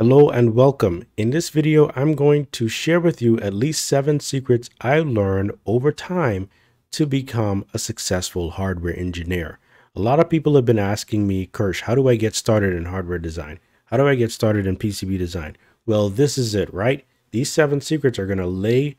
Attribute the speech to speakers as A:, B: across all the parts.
A: Hello and welcome. In this video, I'm going to share with you at least seven secrets I learned over time to become a successful hardware engineer. A lot of people have been asking me, Kirsch, how do I get started in hardware design? How do I get started in PCB design? Well, this is it, right? These seven secrets are going to lay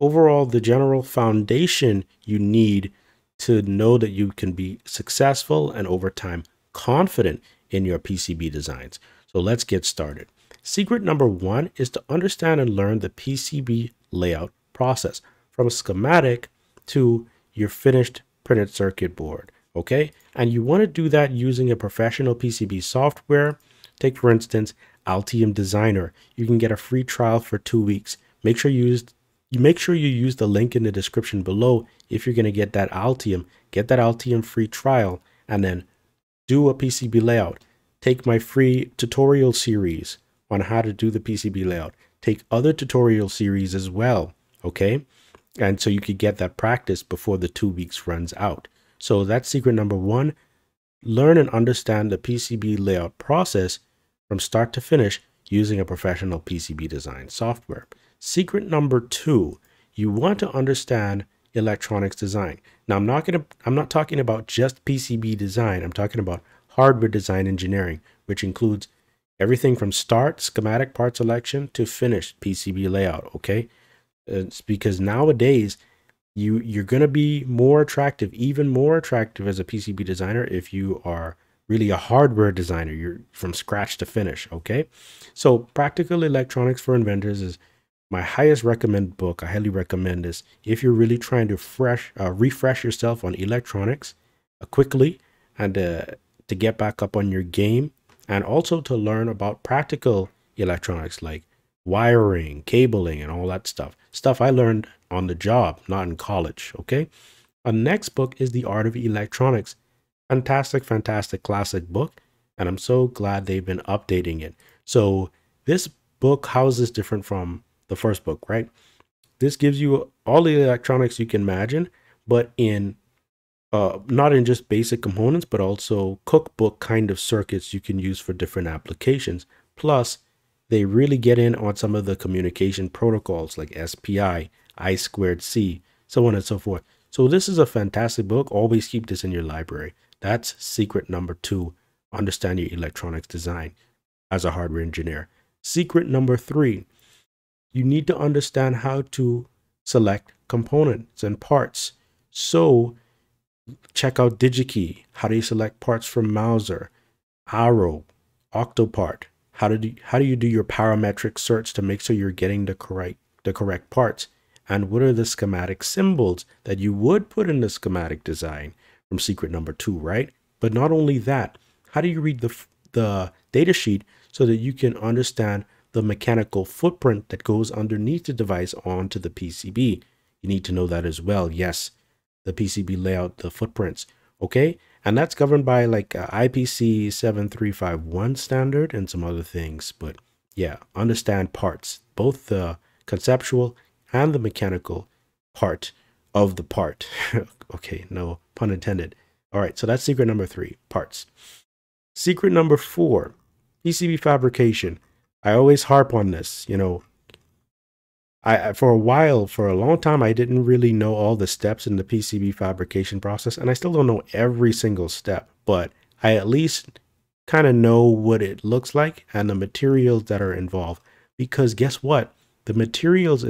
A: overall the general foundation you need to know that you can be successful and over time confident in your PCB designs. So let's get started. Secret number one is to understand and learn the PCB layout process from schematic to your finished printed circuit board. Okay. And you want to do that using a professional PCB software. Take, for instance, Altium Designer. You can get a free trial for two weeks. Make sure you use you make sure you use the link in the description below if you're going to get that Altium, get that Altium free trial, and then do a PCB layout. Take my free tutorial series on how to do the PCB layout. Take other tutorial series as well, okay? And so you could get that practice before the two weeks runs out. So that's secret number one. Learn and understand the PCB layout process from start to finish using a professional PCB design software. Secret number two, you want to understand electronics design. Now I'm not to I'm not talking about just PCB design. I'm talking about hardware design engineering, which includes everything from start schematic part selection to finished PCB layout. Okay. It's because nowadays you you're going to be more attractive, even more attractive as a PCB designer if you are really a hardware designer. You're from scratch to finish. Okay. So practical electronics for inventors is my highest recommend book. I highly recommend this if you're really trying to fresh uh, refresh yourself on electronics uh, quickly and uh, to get back up on your game and also to learn about practical electronics like wiring, cabling, and all that stuff. Stuff I learned on the job, not in college, okay? Our next book is The Art of Electronics. Fantastic, fantastic classic book, and I'm so glad they've been updating it. So this book, how is this different from the first book, right? This gives you all the electronics you can imagine, but in uh, not in just basic components, but also cookbook kind of circuits you can use for different applications. Plus, they really get in on some of the communication protocols like SPI, I squared C, so on and so forth. So this is a fantastic book. Always keep this in your library. That's secret number two. Understand your electronics design as a hardware engineer. Secret number three, you need to understand how to select components and parts. So check out DigiKey. How do you select parts from Mouser, Arrow, Octopart? How do you, how do you do your parametric search to make sure you're getting the correct the correct parts? And what are the schematic symbols that you would put in the schematic design from secret number two, right? But not only that, how do you read the the data sheet so that you can understand the mechanical footprint that goes underneath the device onto the PCB? You need to know that as well. Yes, the PCB layout, the footprints. Okay. And that's governed by like uh, IPC 7351 standard and some other things. But yeah, understand parts, both the conceptual and the mechanical part of the part. okay. No pun intended. All right. So that's secret number three parts. Secret number four PCB fabrication. I always harp on this, you know, I for a while, for a long time, I didn't really know all the steps in the PCB fabrication process, and I still don't know every single step, but I at least kind of know what it looks like and the materials that are involved. Because guess what? The materials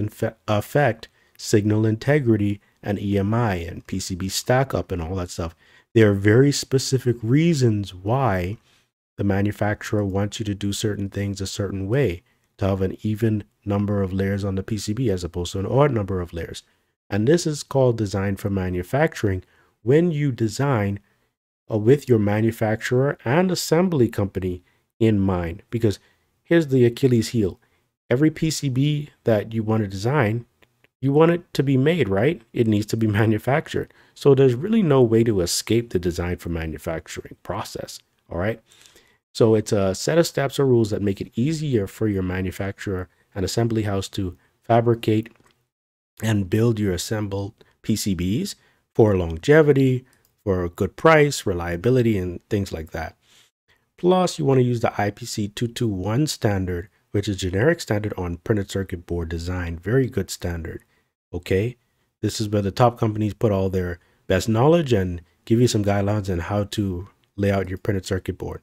A: affect signal integrity and EMI and PCB stack up and all that stuff. There are very specific reasons why the manufacturer wants you to do certain things a certain way to have an even number of layers on the PCB as opposed to an odd number of layers. And this is called design for manufacturing when you design uh, with your manufacturer and assembly company in mind. Because here's the Achilles heel. Every PCB that you want to design, you want it to be made, right? It needs to be manufactured. So there's really no way to escape the design for manufacturing process. All right. So it's a set of steps or rules that make it easier for your manufacturer and assembly house to fabricate and build your assembled PCBs for longevity, for a good price, reliability, and things like that. Plus, you want to use the IPC 221 standard, which is generic standard on printed circuit board design. Very good standard. Okay. This is where the top companies put all their best knowledge and give you some guidelines on how to lay out your printed circuit board.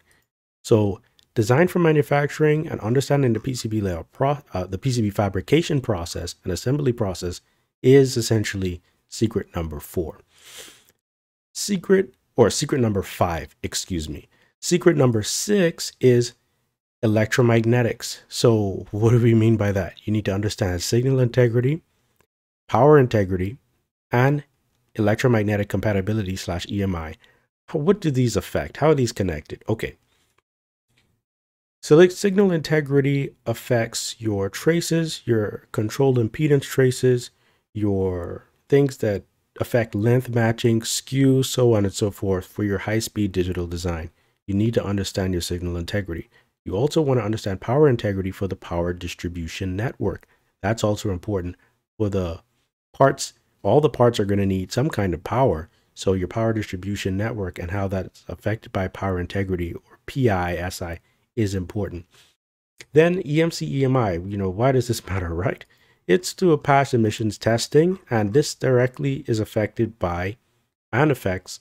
A: So design for manufacturing and understanding the PCB layout, pro, uh, the PCB fabrication process and assembly process is essentially secret number four. Secret or secret number five, excuse me. Secret number six is electromagnetics. So what do we mean by that? You need to understand signal integrity, power integrity, and electromagnetic compatibility slash EMI. What do these affect? How are these connected? Okay. Like signal integrity affects your traces, your controlled impedance traces, your things that affect length matching, skew, so on and so forth for your high-speed digital design. You need to understand your signal integrity. You also want to understand power integrity for the power distribution network. That's also important for the parts. All the parts are going to need some kind of power. So your power distribution network and how that's affected by power integrity or PISI is important. Then EMC EMI, you know, why does this matter, right? It's to a pass emissions testing, and this directly is affected by and affects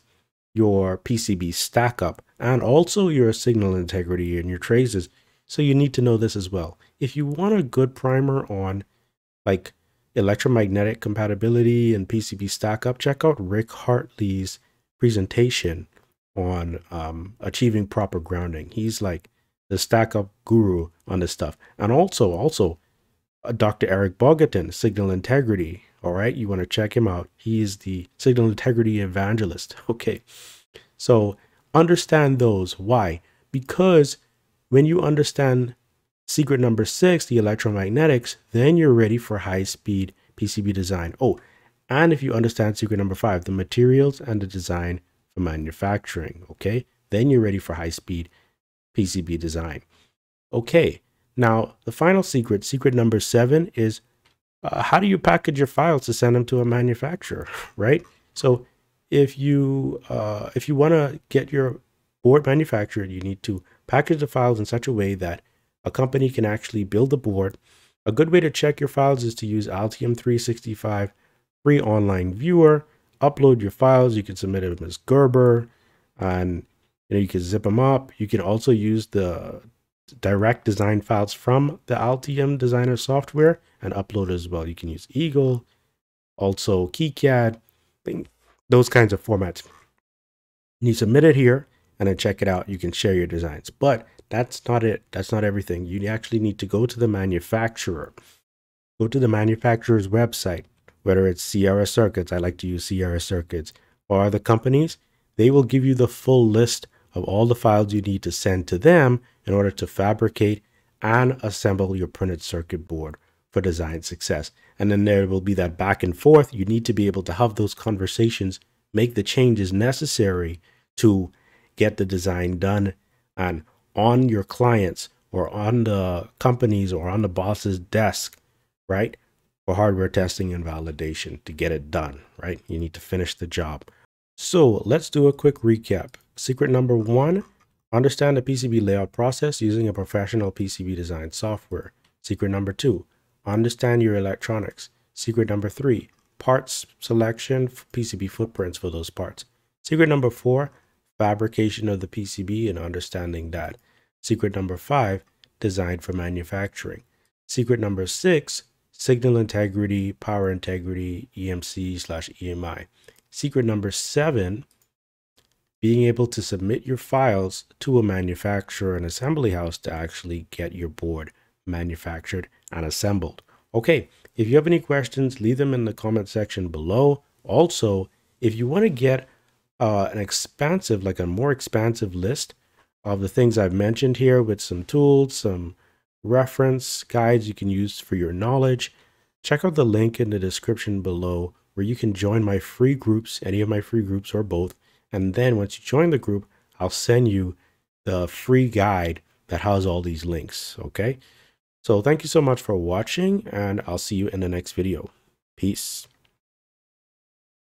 A: your PCB stack up and also your signal integrity and your traces. So you need to know this as well. If you want a good primer on like electromagnetic compatibility and PCB stack up, check out Rick Hartley's presentation on um, achieving proper grounding. He's like the stack up guru on this stuff. And also, also uh, Dr. Eric Bogatin, Signal Integrity. All right, you want to check him out. He is the Signal Integrity Evangelist. Okay, so understand those. Why? Because when you understand secret number six, the electromagnetics, then you're ready for high speed PCB design. Oh, and if you understand secret number five, the materials and the design for manufacturing, okay, then you're ready for high speed PCB design. Okay, now, the final secret, secret number seven, is uh, how do you package your files to send them to a manufacturer, right? So if you uh, if you want to get your board manufactured, you need to package the files in such a way that a company can actually build the board. A good way to check your files is to use Altium 365 free online viewer. Upload your files. You can submit them as Gerber, and you know you can zip them up. You can also use the direct design files from the Altium Designer software and upload as well. You can use Eagle, also KiCad, those kinds of formats. You submit it here and then check it out. You can share your designs. But that's not it. That's not everything. You actually need to go to the manufacturer. Go to the manufacturer's website, whether it's Sierra Circuits, I like to use Sierra Circuits, or other companies. They will give you the full list of all the files you need to send to them in order to fabricate and assemble your printed circuit board for design success. And then there will be that back and forth. You need to be able to have those conversations, make the changes necessary to get the design done and on your clients or on the companies or on the boss's desk, right? For hardware testing and validation to get it done, right? You need to finish the job. So let's do a quick recap. Secret number one, understand the PCB layout process using a professional PCB design software. Secret number two, understand your electronics. Secret number three, parts selection, PCB footprints for those parts. Secret number four, fabrication of the PCB and understanding that. Secret number five, design for manufacturing. Secret number six, signal integrity, power integrity, EMC slash EMI. Secret number seven, being able to submit your files to a manufacturer and assembly house to actually get your board manufactured and assembled. Okay, if you have any questions, leave them in the comment section below. Also, if you want to get uh, an expansive, like a more expansive list of the things I've mentioned here with some tools, some reference guides you can use for your knowledge, check out the link in the description below where you can join my free groups, any of my free groups or both, and then once you join the group, I'll send you the free guide that has all these links. Okay. So thank you so much for watching and I'll see you in the next video. Peace.